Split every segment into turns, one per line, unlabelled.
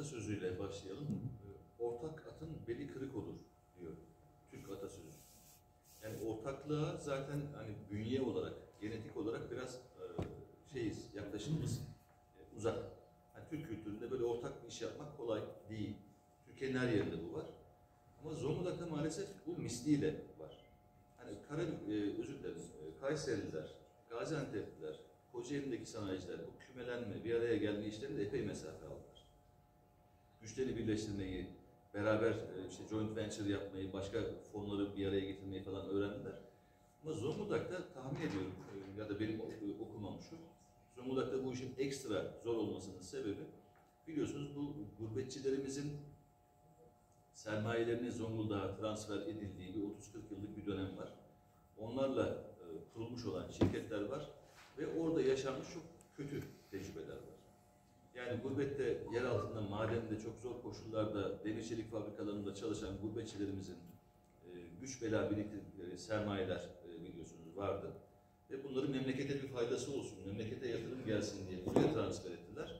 atasözüyle başlayalım. Ee, Ortak atın beli kırık olur diyor Türk atasözü. Yani ortaklığa zaten hani bünye olarak, genetik olarak biraz e, şeyiz, yaklaşımımız e, uzak. Hani Türk kültüründe böyle ortak bir iş yapmak kolay değil. Türkiye'nin her yerinde bu var. Ama Zonguldak'ta maalesef bu misliyle var. Hani Kara, e, özür dilerim, Kayserililer, Gaziantep'liler, Kocaeli'ndeki sanayiciler bu kümelenme, bir araya gelme işlerinde epey mesafe aldılar. Güçlerini birleştirmeyi, beraber e, işte joint venture yapmayı, başka fonları bir araya getirmeyi falan öğrendiler. Ama Zonguldak'ta tahmin ediyorum e, ya da benim okumam şu, Zonguldak'ta bu işin ekstra zor olmasının sebebi biliyorsunuz bu gurbetçilerimizin sermayelerinin Zonguldak'a transfer edildiği bir 30-40 yıllık bir dönem var. Onlarla e, kurulmuş olan şirketler var ve orada yaşanmış çok kötü. Yani gurbette, yer altında, madende çok zor koşullarda demir çelik fabrikalarında çalışan gurbetçilerimizin e, güç bela biriktirdikleri sermayeler e, biliyorsunuz vardı. Ve bunların memlekete bir faydası olsun, memlekete yatırım gelsin diye buraya transfer ettiler.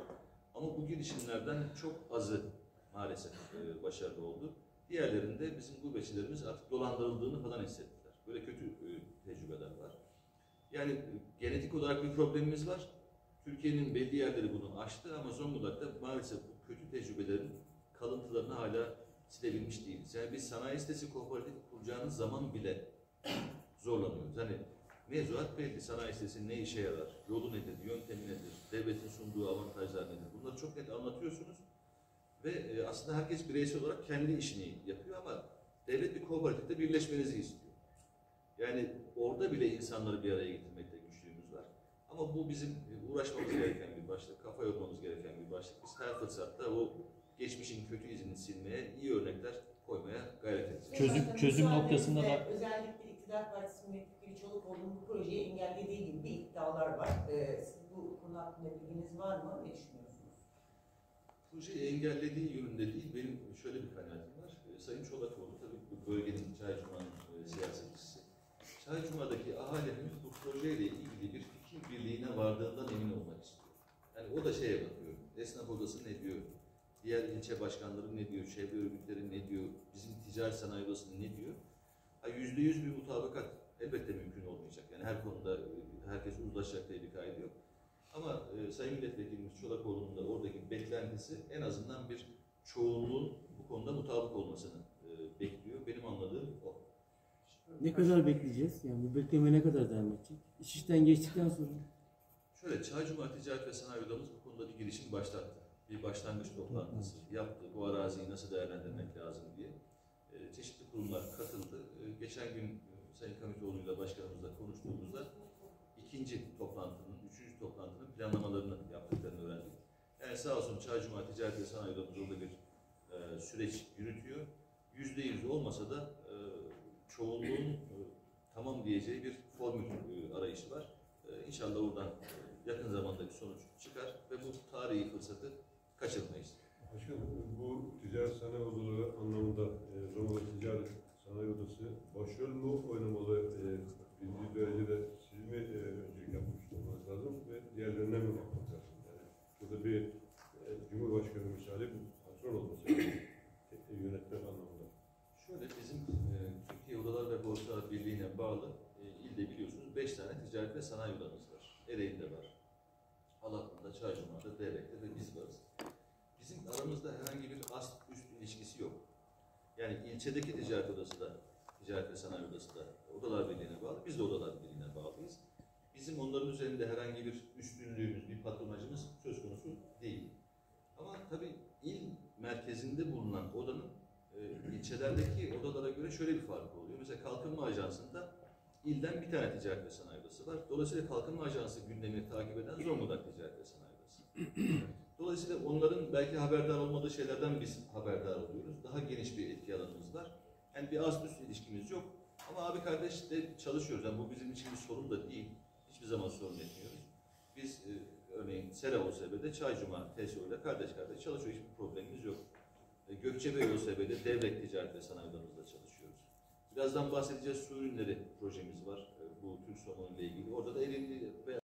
Ama bu girişimlerden çok azı maalesef e, başarılı oldu. Diğerlerinde bizim gurbetçilerimiz artık dolandırıldığını falan hissettiler. Böyle kötü e, tecrübeler var. Yani e, genetik olarak bir problemimiz var. Türkiye'nin belli yerleri bunu aştı ama Zonguldak'ta maalesef bu kötü tecrübelerin kalıntılarını hala silebilmiş değiliz. Yani biz sanayi sitesi kooperatif kuracağınız zaman bile zorlanıyoruz. Hani mevzuat belli, sanayi sitesi ne işe yarar, yolu nedir, yöntemi nedir, devletin sunduğu avantajlar nedir? Bunları çok net anlatıyorsunuz. Ve e, aslında herkes bireysel olarak kendi işini yapıyor ama devlet bir kooperatifte birleşmenizi istiyor. Yani orada bile insanları bir araya getirmekte. Ama bu bizim e, uğraşmamız gereken bir başlık, kafa yormamız gereken bir başlık. Biz her fırsatta o geçmişin kötü izini silmeye, iyi örnekler koymaya gayret edeceğiz.
Çözüm- çözüm noktasında da-
Özellikle iktidar partisi milletvekili Çolakoğlu'nun bu projeyi engellediği gibi bir iddialar var. Ee, siz bu konu hakkında bilginiz var mı? Ne düşünüyorsunuz?
Projeyi engellediği yönünde değil, benim şöyle bir kanaatim var. E, Sayın Çolakoğlu tabii bu bölgenin Çaycuma'nın e, siyasetçisi. Çaycuma'daki ahalinin bu projeyle ilgili vardığından emin olmak istiyor. Yani o da şeye bakıyor, esnaf odası ne diyor, diğer ilçe başkanları ne diyor, çevre örgütleri ne diyor, bizim ticaret sanayi odası ne diyor. Yüzde yüz bir mutabakat elbette mümkün olmayacak. Yani her konuda e, herkes uzlaşacak diye bir kaydı yok. Ama e, Sayın Milletvekilimiz Çolakoğlu'nun da oradaki beklentisi en azından bir çoğunluğun bu konuda mutabık olmasını e, bekliyor. Benim anladığım o.
Ne kadar bekleyeceğiz? Yani bu bekleme ne kadar devam edecek? İş işten geçtikten sonra.
Şöyle Çaycuma Ticaret ve Sanayi Odamız bu konuda bir girişim başlattı. Bir başlangıç toplantısı yaptı. Bu araziyi nasıl değerlendirmek lazım diye. E, çeşitli kurumlar katıldı. E, geçen gün e, Sayın Kamitoğlu'yla başkanımızla konuştuğumuzda ikinci toplantının, üçüncü toplantının planlamalarını yaptıklarını öğrendik. Yani sağ olsun Çaycuma Ticaret ve Sanayi Odamız orada bir e, süreç yürütüyor. Yüzde yüz olmasa da e, çoğunluğun e, tamam diyeceği bir formül e, arayışı var. E, İnşallah oradan yakın zamanda bir sonuç çıkar ve bu tarihi fırsatı kaçırmayız.
Başkanım bu ticaret sanayi odaları anlamında e, Zonguldak Ticaret Sanayi Odası başrol mü oynamalı? E, birinci derecede siz mi e, öncelik yapmış olmanız lazım ve diğerlerine mi bakmak lazım? Yani burada bir e, Cumhurbaşkanı misali bir patron olması lazım. E, yönetmen anlamında.
Şöyle bizim e, Türkiye Odalar ve Borsalar Birliği'ne bağlı e, ilde biliyorsunuz 5 tane ticaret ve sanayi odamız var. Ereğli'de var. Alaplı'da, Çaycuma'da, Devrek'te ve biz varız. Bizim aramızda herhangi bir ast üst ilişkisi yok. Yani ilçedeki ticaret odası da, ticaret ve sanayi odası da Odalar Birliği'ne bağlı. Biz de Odalar Birliği'ne bağlıyız. Bizim onların üzerinde herhangi bir üstünlüğümüz, bir patronajımız söz konusu değil. Ama tabii il merkezinde bulunan odanın e, ilçelerdeki odalara göre şöyle bir fark oluyor. Mesela Kalkınma Ajansı'nda ilden bir tane ticaret ve sanayi odası var. Dolayısıyla Kalkınma Ajansı gündemini takip eden Zonguldak Ticaret ve Sanayi Odası. Dolayısıyla onların belki haberdar olmadığı şeylerden biz haberdar oluyoruz. Daha geniş bir etki alanımız var. Yani bir az üst ilişkimiz yok. Ama abi kardeş de çalışıyoruz. Yani bu bizim için bir sorun da değil. Hiçbir zaman sorun etmiyoruz. Biz e, örneğin Sera OSB'de Çaycuma TSO ile kardeş kardeş çalışıyor. Hiçbir problemimiz yok. E, Gökçebey OSB'de Devrek Ticaret ve Sanayi Odamızda çalışıyoruz. Birazdan bahsedeceğiz su ürünleri projemiz var. E, Bu Türk somonu ile ilgili. Orada da elini